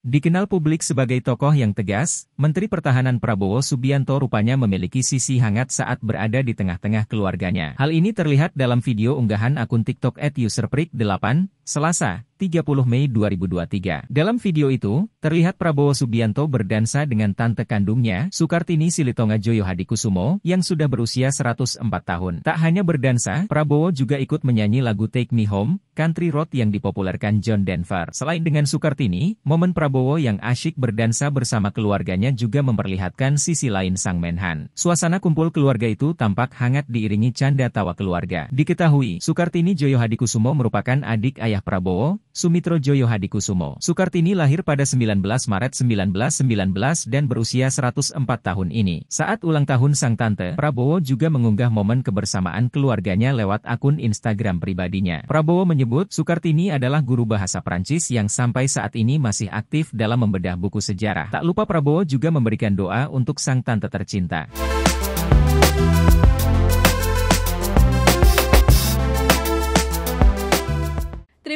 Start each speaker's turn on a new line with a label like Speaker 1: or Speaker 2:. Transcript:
Speaker 1: Dikenal publik sebagai tokoh yang tegas, Menteri Pertahanan Prabowo Subianto rupanya memiliki sisi hangat saat berada di tengah-tengah keluarganya. Hal ini terlihat dalam video unggahan akun TikTok @userprik8, Selasa, 30 Mei 2023. Dalam video itu, terlihat Prabowo Subianto berdansa dengan tante kandungnya, Sukartini Silitonga Joyo Hadikusumo, yang sudah berusia 104 tahun. Tak hanya berdansa, Prabowo juga ikut menyanyi lagu Take Me Home, country road yang dipopulerkan John Denver. Selain dengan Sukartini, momen Prabowo yang asyik berdansa bersama keluarganya juga memperlihatkan sisi lain sang menhan. Suasana kumpul keluarga itu tampak hangat diiringi canda tawa keluarga. Diketahui, Sukartini Joyo Hadikusumo merupakan adik ayah Prabowo, Sumitro Joyo Hadikusumo. Sukartini lahir pada 19 Maret 1919 dan berusia 104 tahun ini. Saat ulang tahun sang tante, Prabowo juga mengunggah momen kebersamaan keluarganya lewat akun Instagram pribadinya. Prabowo menyebut Sukartini adalah guru bahasa Prancis yang sampai saat ini masih aktif dalam membedah buku sejarah. Tak lupa Prabowo juga memberikan doa untuk sang tante tercinta.